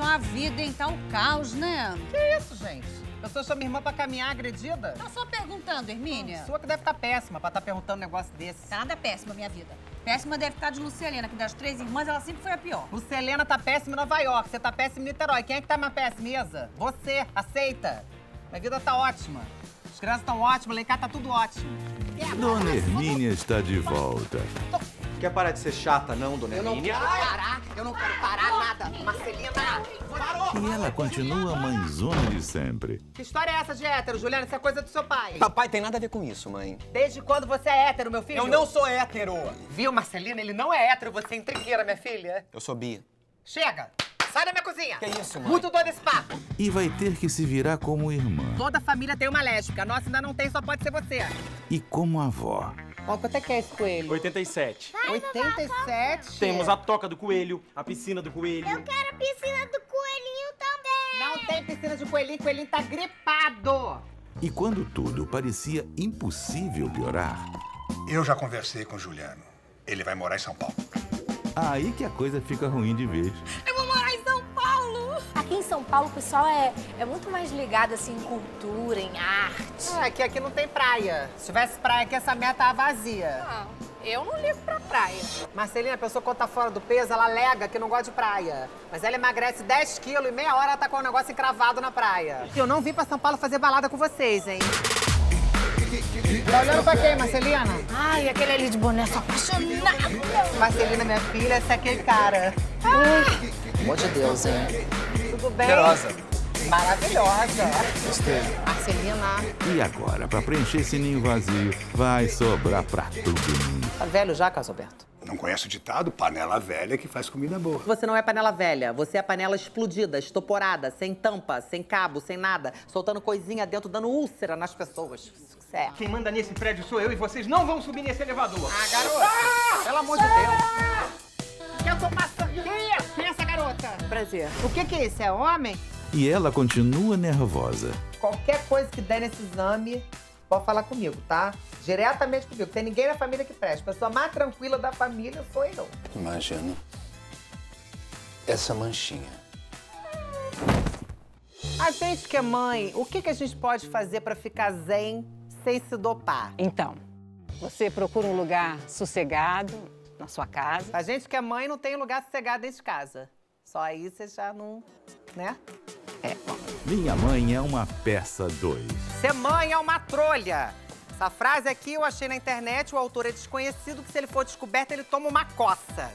isso uma vida, hein? Tá um caos, né? Que isso, gente? A pessoa chama minha irmã pra caminhar agredida? Tá só perguntando, Hermínia. Sua que deve estar péssima pra estar perguntando um negócio desse. Tá nada péssima, minha vida. Péssima deve estar de Luciana, que das três irmãs, ela sempre foi a pior. Lucelena tá péssima em Nova York, você tá péssima em Niterói. Quem é que tá mais péssima, Isa? Você, aceita. Minha vida tá ótima. As crianças estão ótimas, lá em casa tá tudo ótimo. Dona Hermínia está de volta. Quer parar de ser chata, não, dona Eu não Hermínia? quero parar, eu não quero parar nada. Marcelina, parou! E ela continua a mãezona de sempre. Que história é essa de hétero, Juliana? Isso é coisa do seu pai. Papai tem nada a ver com isso, mãe. Desde quando você é hétero, meu filho? Eu não sou hétero. Viu, Marcelina? Ele não é hétero, você é intriqueira, minha filha. Eu sou bi. Chega! Sai da minha cozinha! Que isso, mãe? Muito doido esse papo! E vai ter que se virar como irmã. Toda família tem uma lésbica, a nossa ainda não tem, só pode ser você. E como avó. Ó, quanto é que é esse coelho? 87. 87? Temos a toca do coelho, a piscina do coelho. Eu quero a piscina do coelhinho também. Não tem piscina de coelhinho, coelhinho tá gripado. E quando tudo parecia impossível piorar, Eu já conversei com o Juliano. Ele vai morar em São Paulo. aí que a coisa fica ruim de vez. São Paulo o pessoal é, é muito mais ligado assim em cultura, em arte. É, que aqui não tem praia. Se tivesse praia aqui, essa meta tava vazia. Não, eu não ligo pra praia. Marcelina, a pessoa quando tá fora do peso, ela alega que não gosta de praia. Mas ela emagrece 10 quilos e meia hora ela tá com o negócio encravado na praia. Eu não vim pra São Paulo fazer balada com vocês, hein? Tá olhando pra quem, Marcelina? Ai, aquele ali de boné, sou apaixonada. Marcelina, minha filha, esse é aquele cara. Pelo amor de Deus, hein? Tudo bem? Cheirosa. Maravilhosa. Gostei. Marcelina, E agora, pra preencher esse ninho vazio, vai sobrar pra todo mundo. tá velho já, Carlos Alberto? Não conhece o ditado? Panela velha que faz comida boa. Você não é panela velha, você é panela explodida, estoporada, sem tampa, sem cabo, sem nada, soltando coisinha dentro, dando úlcera nas pessoas. Isso que é. Quem manda nesse prédio sou eu e vocês não vão subir nesse elevador. Ah, garota! Pelo amor Prazer. O que que é isso? É homem? E ela continua nervosa. Qualquer coisa que der nesse exame, pode falar comigo, tá? Diretamente comigo. Tem ninguém na família que preste. A pessoa mais tranquila da família sou eu. Imagina essa manchinha. A gente que é mãe, o que, que a gente pode fazer pra ficar zen sem se dopar? Então, você procura um lugar sossegado na sua casa. A gente que é mãe não tem lugar sossegado dentro de casa. Só aí você já não. né? Minha mãe é uma peça dois. Ser mãe é uma trolha. Essa frase aqui eu achei na internet, o autor é desconhecido, que se ele for descoberto, ele toma uma coça.